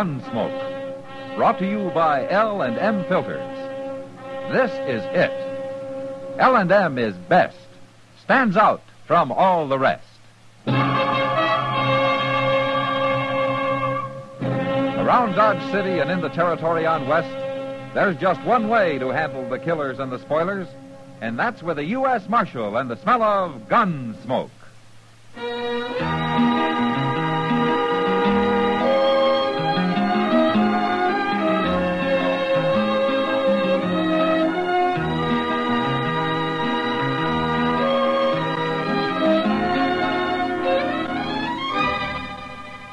Gunsmoke. Brought to you by L&M Filters. This is it. L&M is best. Stands out from all the rest. Around Dodge City and in the territory on West, there's just one way to handle the killers and the spoilers, and that's with a U.S. Marshal and the smell of gun smoke.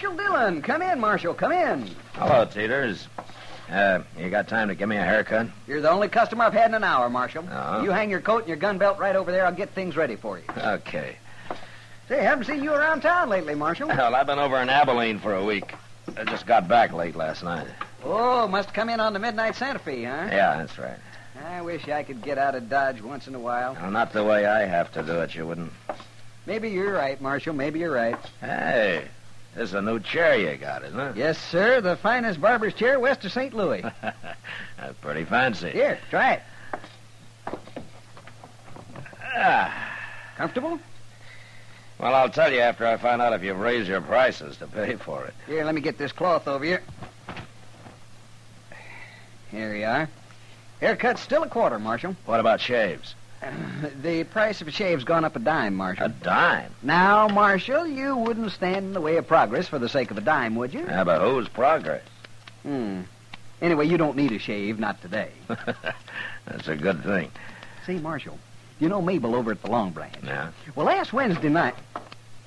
Marshal Dillon, come in, Marshal, come in. Hello, Teeters. Uh, you got time to give me a haircut? You're the only customer I've had in an hour, Marshal. Oh. You hang your coat and your gun belt right over there. I'll get things ready for you. Okay. Say, haven't seen you around town lately, Marshal. Well, I've been over in Abilene for a week. I just got back late last night. Oh, must come in on the midnight Santa Fe, huh? Yeah, that's right. I wish I could get out of Dodge once in a while. Well, not the way I have to do it, you wouldn't. Maybe you're right, Marshal. Maybe you're right. Hey, this is a new chair you got, isn't it? Yes, sir. The finest barber's chair west of St. Louis. That's pretty fancy. Here, try it. Ah. Comfortable? Well, I'll tell you after I find out if you've raised your prices to pay for it. Here, let me get this cloth over you. Here you are. Haircut's still a quarter, Marshal. What about shaves? The price of a shave's gone up a dime, Marshal. A dime. Now, Marshal, you wouldn't stand in the way of progress for the sake of a dime, would you? Yeah, but who's progress? Hmm. Anyway, you don't need a shave, not today. That's a good thing. See, Marshal, you know Mabel over at the Long Branch. Yeah. Well, last Wednesday night.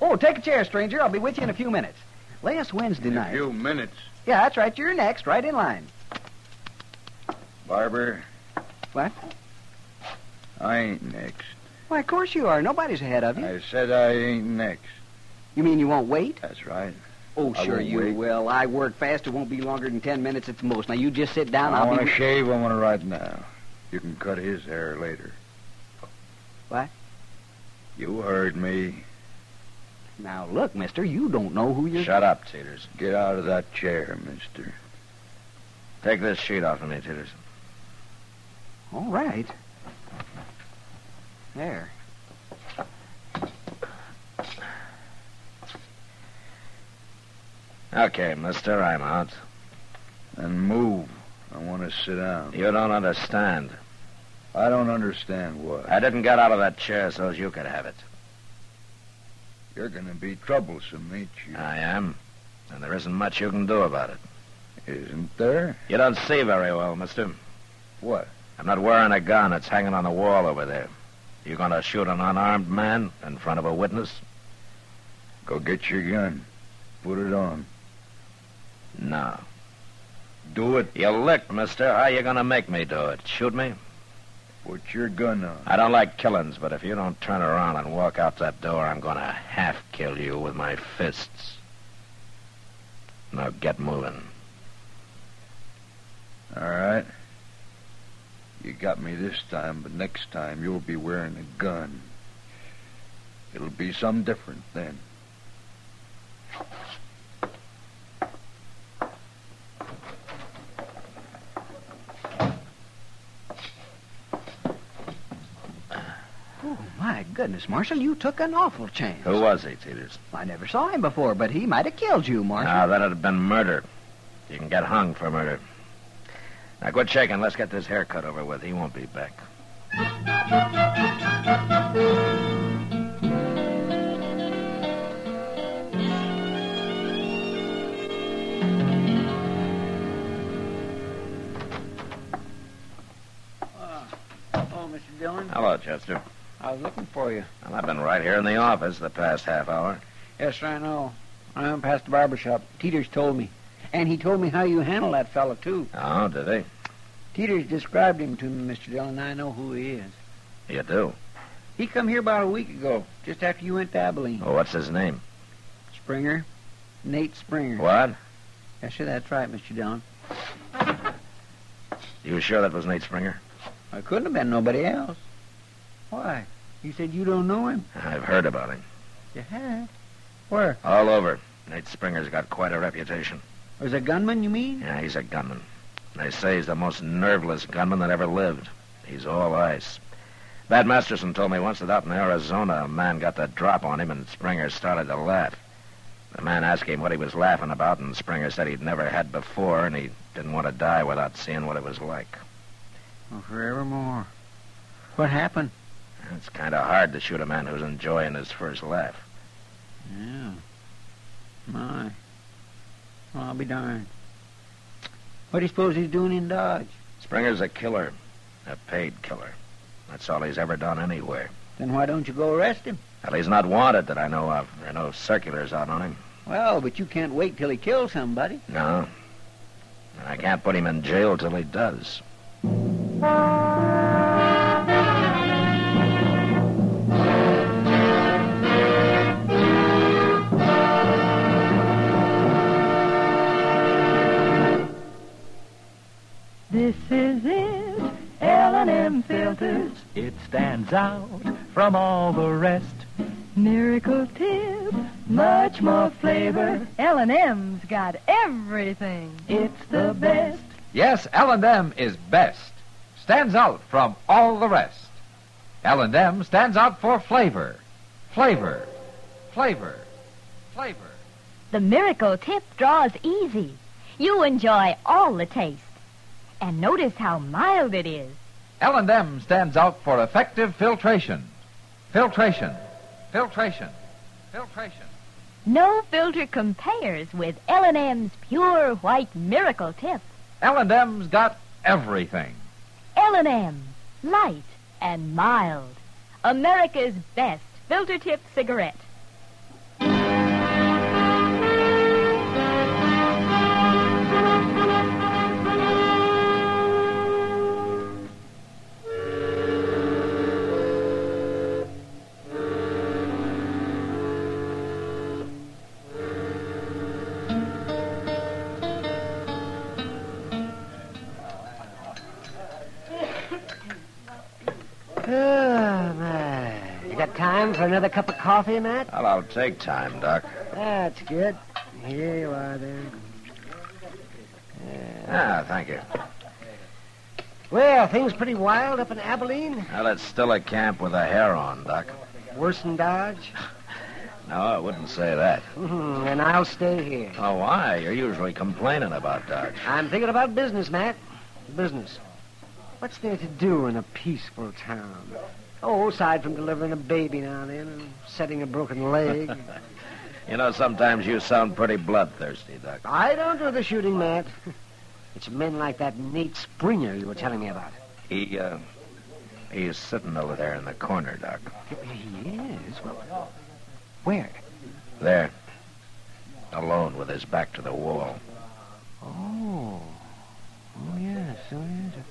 Oh, take a chair, stranger. I'll be with you in a few minutes. Last Wednesday In a few minutes. Yeah, that's right. You're next, right in line. Barber, What? I ain't next. Why, of course you are. Nobody's ahead of you. I said I ain't next. You mean you won't wait? That's right. Oh, I sure won't you wait. will. I work fast. It won't be longer than ten minutes at the most. Now, you just sit down. I I'll want be... to shave. I want to right now. You can cut his hair later. What? You heard me. Now, look, mister, you don't know who you're... Shut up, Teeters. Get out of that chair, mister. Take this sheet off of me, Teeters. All right. There. Okay, mister, I'm out. And move. I want to sit down. You don't understand. I don't understand what. I didn't get out of that chair so as you could have it. You're going to be troublesome, ain't you? I am. And there isn't much you can do about it. Isn't there? You don't see very well, mister. What? I'm not wearing a gun. It's hanging on the wall over there. You going to shoot an unarmed man in front of a witness? Go get your gun. Put it on. No. Do it. You licked, mister. How you going to make me do it? Shoot me? Put your gun on. I don't like killings, but if you don't turn around and walk out that door, I'm going to half kill you with my fists. Now get moving. All right. Got me this time, but next time you'll be wearing a gun. It'll be some different then. Oh, my goodness, Marshal, you took an awful chance. Who was he, Teeters? I never saw him before, but he might have killed you, Marshal. Now, that'd have been murder. You can get hung for murder. Now, quit shaking. Let's get this haircut over with. He won't be back. Uh, Mr. Dillon. Hello, Chester. I was looking for you. Well, I've been right here in the office the past half hour. Yes, sir, I know. I'm past the barber shop. Teeters told me. And he told me how you handled that fellow, too. Oh, did he? Teeters described him to me, Mr. Dillon, and I know who he is. You do? He come here about a week ago, just after you went to Abilene. Oh, what's his name? Springer. Nate Springer. What? Yes, sir, that's right, Mr. Dillon. You sure that was Nate Springer? I couldn't have been nobody else. Why? You said you don't know him? I've heard about him. You have? Where? All over. Nate Springer's got quite a reputation. Was a gunman, you mean? Yeah, he's a gunman. They say he's the most nerveless gunman that ever lived. He's all ice. Bat Masterson told me once that out in Arizona, a man got the drop on him and Springer started to laugh. The man asked him what he was laughing about, and Springer said he'd never had before, and he didn't want to die without seeing what it was like. Oh, forevermore. What happened? It's kind of hard to shoot a man who's enjoying his first laugh. Yeah. My. Well, I'll be darned. What do you suppose he's doing in Dodge? Springer's a killer, a paid killer. That's all he's ever done anywhere. Then why don't you go arrest him? Well, he's not wanted that I know of. There are no circulars out on him. Well, but you can't wait till he kills somebody. No. And I can't put him in jail till he does. This is it, L&M filters. It stands out from all the rest. Miracle tip, much more flavor. L&M's got everything. It's the best. Yes, L&M is best. Stands out from all the rest. L&M stands out for flavor. Flavor. Flavor. Flavor. The miracle tip draws easy. You enjoy all the taste. And notice how mild it is. L&M stands out for effective filtration. Filtration. Filtration. Filtration. No filter compares with L&M's pure white miracle tip. L&M's got everything. L&M, light and mild. America's best filter tip cigarette. Time for another cup of coffee, Matt? Well, I'll take time, Doc. That's good. Here you are, then. Ah, thank you. Well, things pretty wild up in Abilene? Well, it's still a camp with a hair on, Doc. Worse than Dodge? No, I wouldn't say that. hmm and I'll stay here. Oh, why? You're usually complaining about Dodge. I'm thinking about business, Matt. Business. What's there to do in a peaceful town? Oh, aside from delivering a baby now and then and setting a broken leg. You know, sometimes you sound pretty bloodthirsty, Doc. I don't do the shooting, Matt. It's men like that Nate Springer you were telling me about. He, uh, he's sitting over there in the corner, Doc. He is? Well, where? There. Alone with his back to the wall. Oh. Oh, yes. Oh, yes.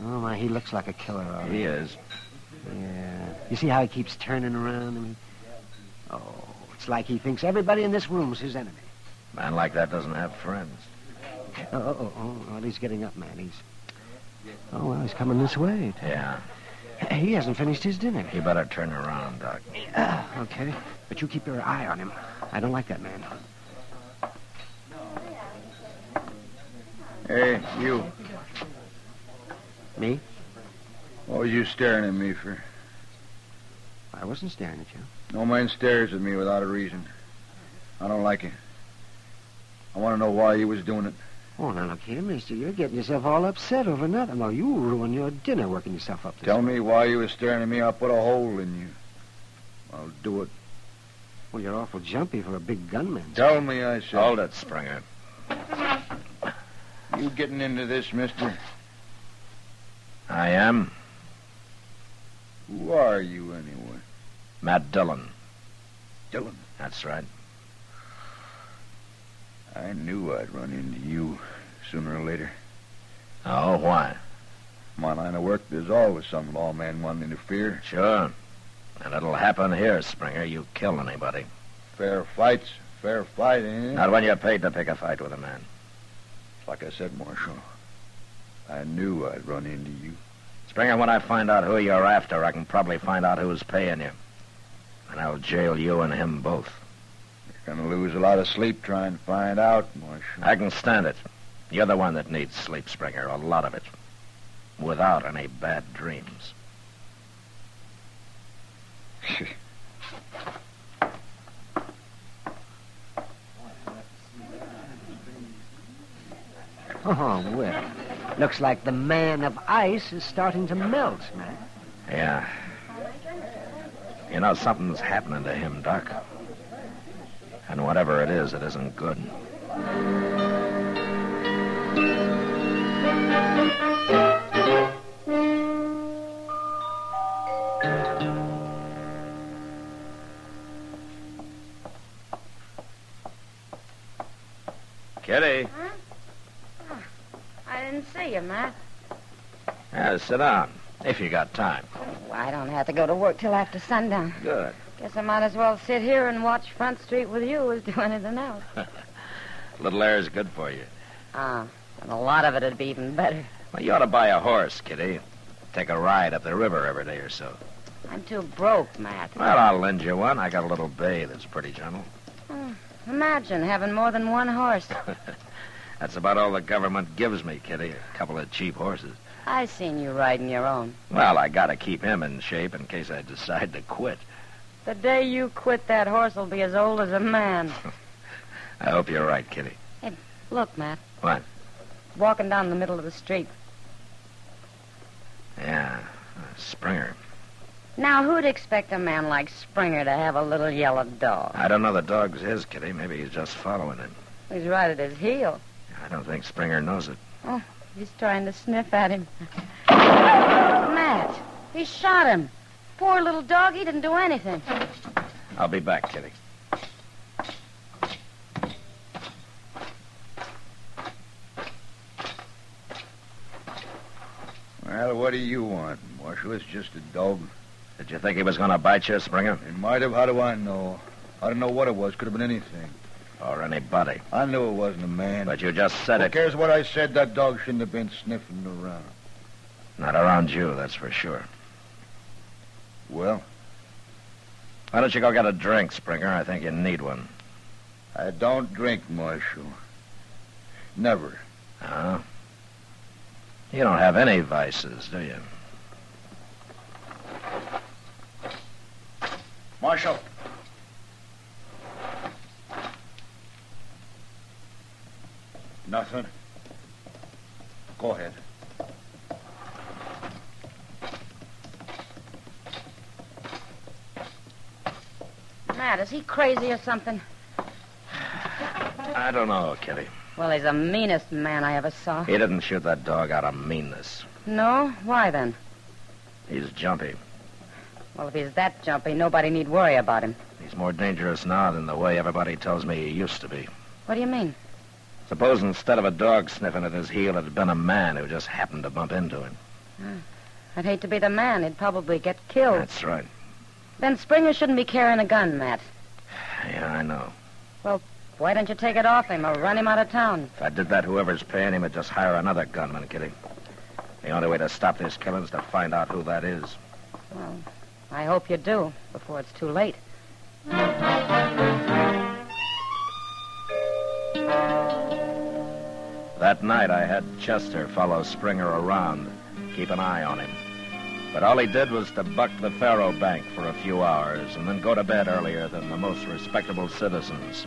Oh, my, he looks like a killer, all right. He is. Yeah. You see how he keeps turning around? I mean, oh, it's like he thinks everybody in this room's his enemy. Man like that doesn't have friends. Oh, oh, oh, oh, well, he's getting up, man. He's. Oh, well, he's coming this way. Yeah. He hasn't finished his dinner. You better turn around, Doc. Ah, okay. But you keep your eye on him. I don't like that man. Hey, you. Me? What was you staring at me for? I wasn't staring at you. No man stares at me without a reason. I don't like it. I want to know why you was doing it. Oh, now look here, mister. You're getting yourself all upset over nothing. Well, you ruin your dinner working yourself up. This Tell way. me why you was staring at me. I'll put a hole in you. I'll do it. Well, you're awful jumpy for a big gunman. Tell me, I said. Hold it, Springer. You getting into this, mister? I am. Who are you, anyway? Matt Dillon. Dillon. That's right. I knew I'd run into you sooner or later. Oh, why? My line of work, there's always some lawman wanting to interfere. Sure. And it'll happen here, Springer. You kill anybody. Fair fights, fair fight, ain't eh? it? Not when you're paid to pick a fight with a man. Like I said, Marshal, I knew I'd run into you. Springer, when I find out who you're after, I can probably find out who's paying you. And I'll jail you and him both. You're gonna lose a lot of sleep trying to find out, Marshal. I can stand it. You're the one that needs sleep, Springer, a lot of it. Without any bad dreams. Oh, well. Looks like the man of ice is starting to melt, man. Yeah. You know, something's happening to him, Doc. And whatever it is, it isn't good. Kitty. I didn't see you, Matt. Yeah, sit down. If you got time. Oh, I don't have to go to work till after sundown. Good. Guess I might as well sit here and watch Front Street with you as do anything else. Little air is good for you. Ah, and a lot of it'd be even better. Well, you ought to buy a horse, Kitty. Take a ride up the river every day or so. I'm too broke, Matt. Well, I'll lend you one. I got a little bay that's pretty gentle. Imagine having more than one horse. That's about all the government gives me, Kitty. A couple of cheap horses. I seen you riding your own. Well, I gotta keep him in shape in case I decide to quit. The day you quit, that horse will be as old as a man. I hope you're right, Kitty. Hey, Look, Matt. What? Walking down the middle of the street. Yeah, Springer. Now, who'd expect a man like Springer to have a little yellow dog? I don't know the dog's his, Kitty. Maybe he's just following him. He's right at his heel. I don't think Springer knows it. Oh, he's trying to sniff at him. Matt, he shot him. Poor little dog, he didn't do anything. I'll be back, Kitty. Well, what do you want, Marshal? It's just a dog. Did you think he was going to bite you, Springer? It might have. How do I know? I don't know what it was. Could have been anything. Or anybody? I knew it wasn't a man. But you just said it. Who it. cares what I said? That dog shouldn't have been sniffing around. Not around you, that's for sure. Well, Why don't you go get a drink, Springer? I think you need one. I don't drink, Marshal. Never. Huh? You don't have any vices, do you? Marshal. Nothing. Go ahead. Matt, is he crazy or something? I don't know, Kitty. Well, he's the meanest man I ever saw. He didn't shoot that dog out of meanness. No? Why then? He's jumpy. Well, if he's that jumpy, nobody need worry about him. He's more dangerous now than the way everybody tells me he used to be. What do you mean? Suppose instead of a dog sniffing at his heel, it had been a man who just happened to bump into him. I'd hate to be the man. He'd probably get killed. That's right. Then Springer shouldn't be carrying a gun, Matt. Yeah, I know. Well, why don't you take it off him or run him out of town? If I did that, whoever's paying him would just hire another gunman, Kitty. The only way to stop this killing is to find out who that is. Well, I hope you do before it's too late. That night, I had Chester follow Springer around, keep an eye on him. But all he did was to buck the Faro Bank for a few hours and then go to bed earlier than the most respectable citizens.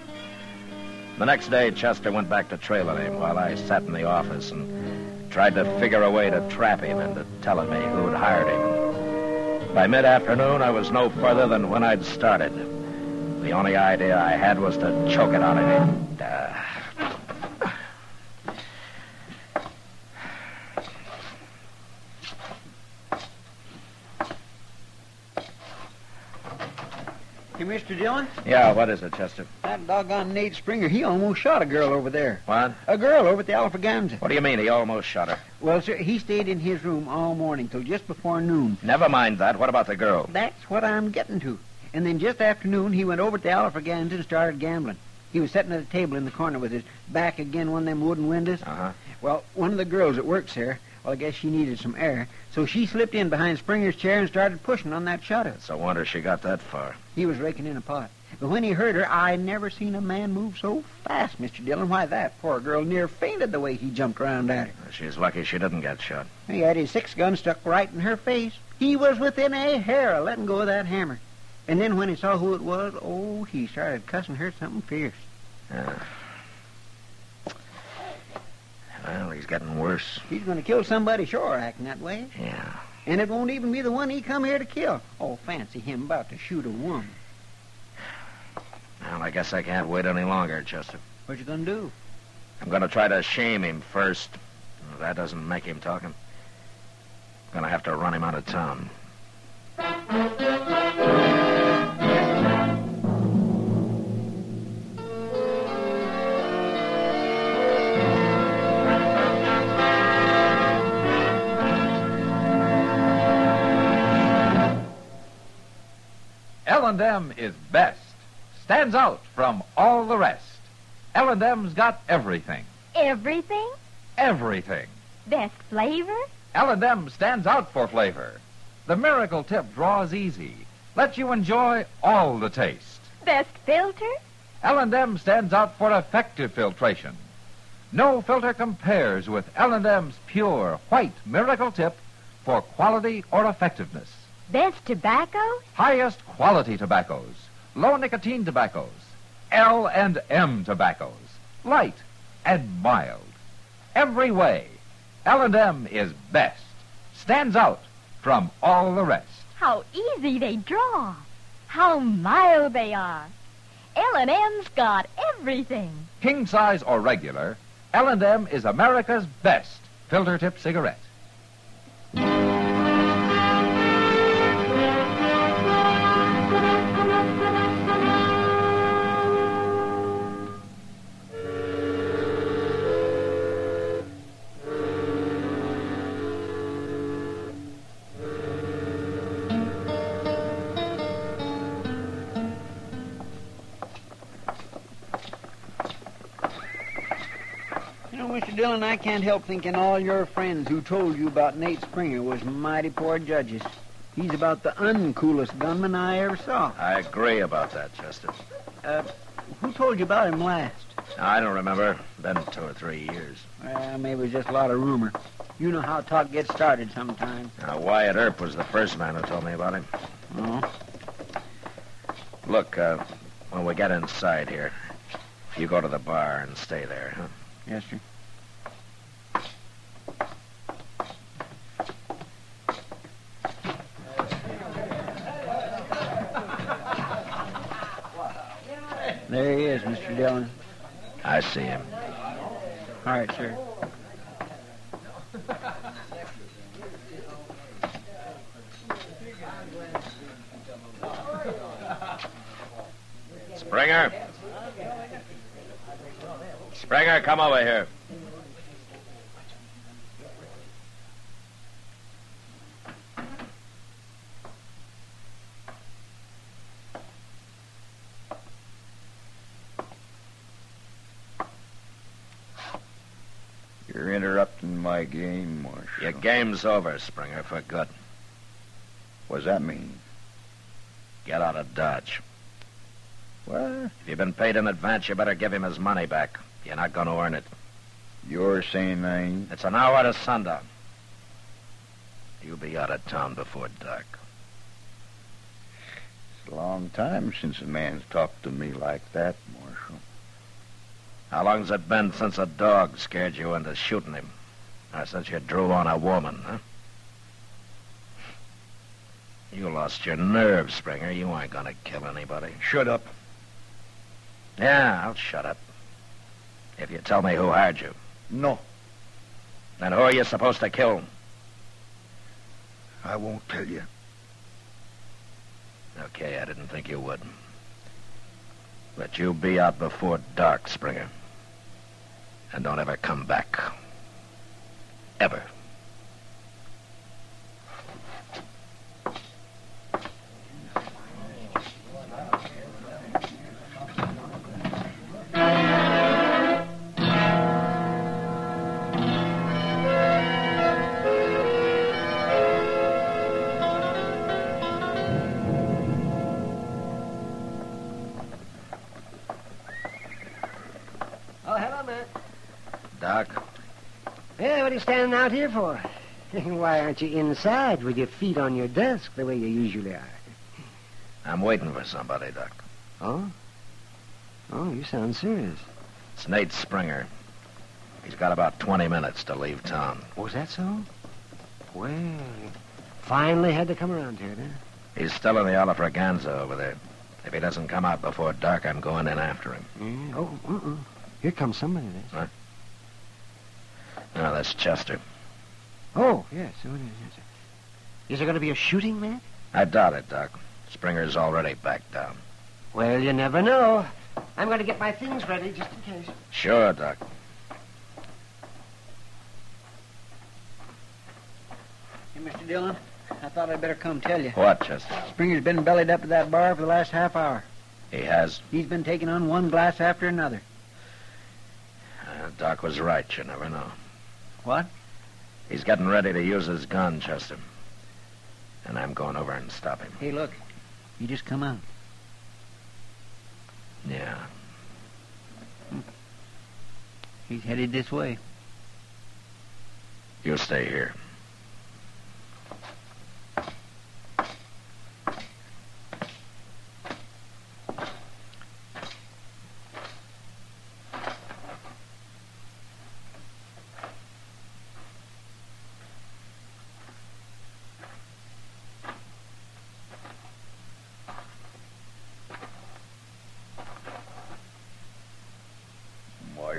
The next day, Chester went back to trailing him while I sat in the office and tried to figure a way to trap him into telling me who'd hired him. By mid-afternoon, I was no further than when I'd started. The only idea I had was to choke it out of him. Hey, Mr. Dillon, Yeah, what is it, Chester? that doggone Nate Springer, he almost shot a girl over there. What? A girl over at the Alfraganza. What do you mean he almost shot her? Well, sir, he stayed in his room all morning till just before noon. Never mind that. What about the girl? That's what I'm getting to. And then just after noon, he went over to the Alfraganza and started gambling. He was sitting at a table in the corner with his back again one of them wooden windows. Uh-huh. Well, one of the girls that works there, well, I guess she needed some air, so she slipped in behind Springer's chair and started pushing on that shutter. It's a wonder she got that far. He was raking in a pot. But when he heard her, I never seen a man move so fast, Mr. Dillon. Why, that poor girl near fainted the way he jumped around at her. She's lucky she didn't get shot. He had his six gun stuck right in her face. He was within a hair of letting go of that hammer. And then when he saw who it was, oh, he started cussing her something fierce. Yeah. Well, he's getting worse. He's going to kill somebody, sure, acting that way. Yeah. And it won't even be the one he come here to kill. Oh, fancy him about to shoot a woman. Well, I guess I can't wait any longer, Chester. What you going to do? I'm going to try to shame him first. If that doesn't make him talk, I'm going to have to run him out of town. L&M is best. Stands out from all the rest. L&M's got everything. Everything? Everything. Best flavor? L&M stands out for flavor. The miracle tip draws easy. Lets you enjoy all the taste. Best filter? L&M stands out for effective filtration. No filter compares with L&M's pure white miracle tip for quality or effectiveness. Best tobacco? Highest quality tobaccos, low nicotine tobaccos, L and M tobaccos, light and mild. Every way, L&M is best. Stands out from all the rest. How easy they draw. How mild they are. L&M's got everything. King size or regular, L&M is America's best filter tip cigarette. Mr. Dillon, I can't help thinking all your friends who told you about Nate Springer was mighty poor judges. He's about the uncoolest gunman I ever saw. I agree about that, Chester. Uh, who told you about him last? I don't remember. Been two or three years. Well, maybe it was just a lot of rumor. You know how talk gets started sometimes. Now, Wyatt Earp was the first man who told me about him. Oh? Look, uh, when we get inside here, you go to the bar and stay there, huh? Yes, sir. There he is, Mr. Dillon. I see him. All right, sir. Springer. Springer, come over here. You're interrupting my game, Marshal. Your game's over, Springer, for good. What does that mean? Get out of Dodge. What? If you've been paid in advance, you better give him his money back. You're not going to earn it. You're saying I ain't? It's an hour to sundown. You'll be out of town before dark. It's a long time since a man's talked to me like that, Marshal. How long's it been since a dog scared you into shooting him? Or since you drew on a woman, huh? You lost your nerve, Springer. You ain't gonna kill anybody. Shut up. Yeah, I'll shut up. If you tell me who hired you. No, Then who are you supposed to kill? I won't tell you. Okay, I didn't think you would. But you'll be out before dark, Springer. And don't ever come back. Ever. What are you standing out here for? Why aren't you inside with your feet on your desk the way you usually are? I'm waiting for somebody, Doc. Oh? Oh, you sound serious. It's Nate Springer. He's got about 20 minutes to leave town. Was that so? Well, you finally had to come around here, huh? He's still in the Olafraganza over there. If he doesn't come out before dark, I'm going in after him. Yeah. Oh, uh-uh. Here comes somebody. There. No, that's Chester. Oh, yes. So it is. Yes. Is there going to be a shooting, Matt? I doubt it, Doc. Springer's already backed down. Well, you never know. I'm going to get my things ready just in case. Sure, Doc. Hey, Mr. Dillon, I thought I'd better come tell you. What, Chester? Springer's been bellied up at that bar for the last half hour. He has. He's been taking on one glass after another. Uh, Doc was right. You never know. What? He's getting ready to use his gun, Chester. And I'm going over and stop him. Hey, look. You just come out. Yeah. He's headed this way. You stay here.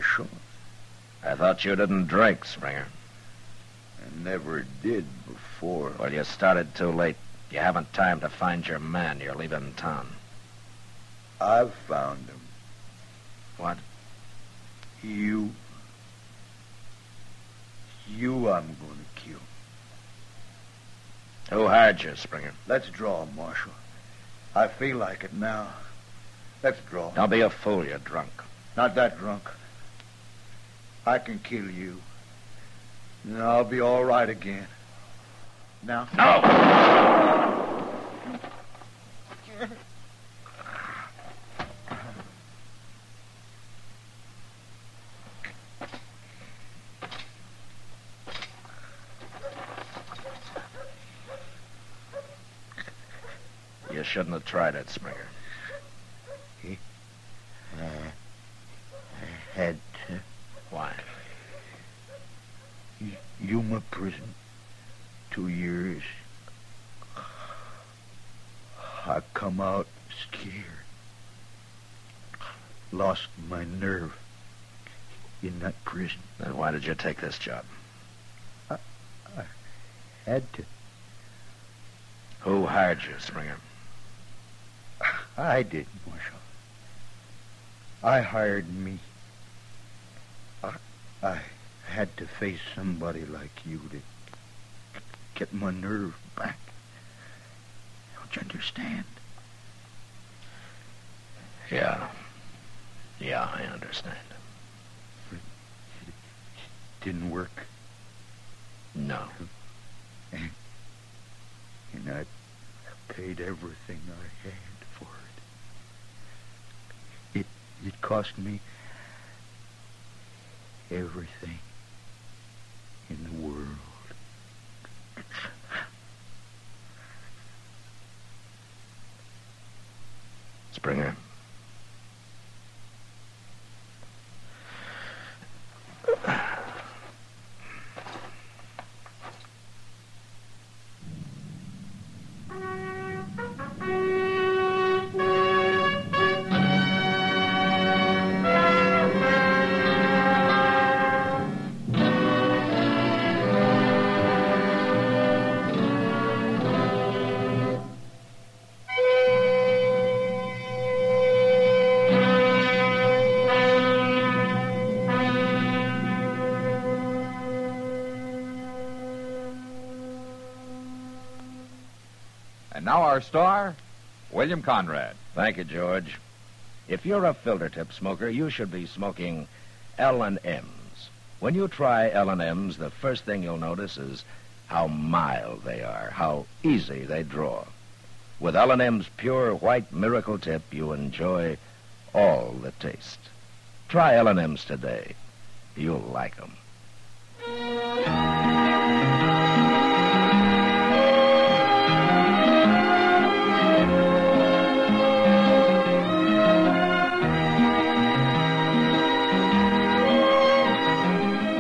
Marshal, I thought you didn't drink, Springer. I never did before. Well, you started too late. You haven't time to find your man. You're leaving town. I've found him. What? You. You I'm going to kill. Who hired you, Springer? Let's draw, Marshal. I feel like it now. Let's draw. Don't be a fool. You're drunk. Not that drunk. I can kill you. And I'll be all right again. Now. No! You shouldn't have tried it, Springer. I had to. Why? Yuma prison. Two years. I come out scared. Lost my nerve in that prison. Then why did you take this job? I had to. Who hired you, Springer? I did, Marshal. I hired me. I, I had to face somebody like you to get my nerve back. Don't you understand? Yeah. Yeah, I understand. Didn't work. No. And I paid everything I had for it. It it cost me everything in the world. Springer. Our star, William Conrad. Thank you, George. If you're a filter tip smoker, you should be smoking L&M's. When you try L&M's, the first thing you'll notice is how mild they are, how easy they draw. With L&M's pure white miracle tip, you enjoy all the taste. Try L&M's today. You'll like 'em.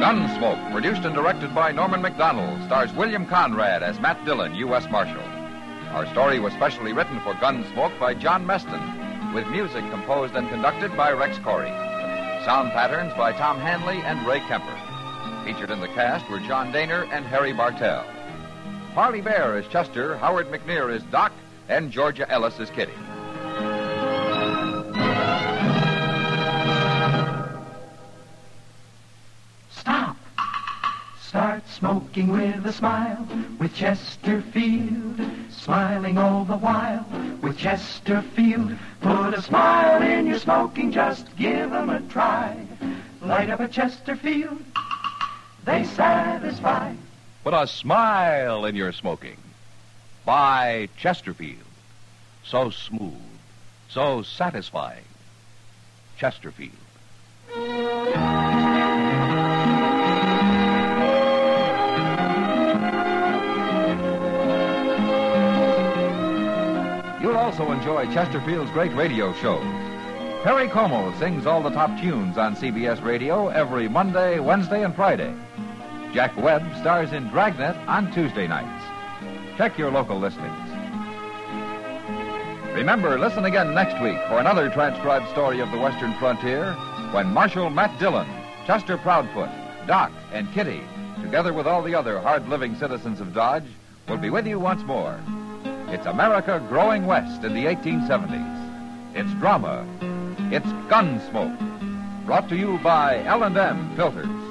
Gunsmoke, produced and directed by Norman MacDonnell, stars William Conrad as Matt Dillon, U.S. Marshal. Our story was specially written for Gunsmoke by John Meston, with music composed and conducted by Rex Koury. Sound patterns by Tom Hanley and Ray Kemper. Featured in the cast were John Dehner and Harry Bartell. Parley Baer is Chester, Howard McNear is Doc, and Georgia Ellis is Kitty. Smoking with a smile with Chesterfield. Smiling all the while with Chesterfield. Put a smile in your smoking, just give 'em a try. Light up a Chesterfield. They satisfy. Put a smile in your smoking. by Chesterfield. So smooth, so satisfying. Chesterfield. Also enjoy Chesterfield's great radio shows. Perry Como sings all the top tunes on CBS Radio every Monday, Wednesday, and Friday. Jack Webb stars in Dragnet on Tuesday nights. Check your local listings. Remember, listen again next week for another transcribed story of the Western frontier when Marshal Matt Dillon, Chester Proudfoot, Doc, and Kitty, together with all the other hard living citizens of Dodge, will be with you once more. It's America growing west in the 1870s. It's drama. It's Gunsmoke. Brought to you by L&M Filters.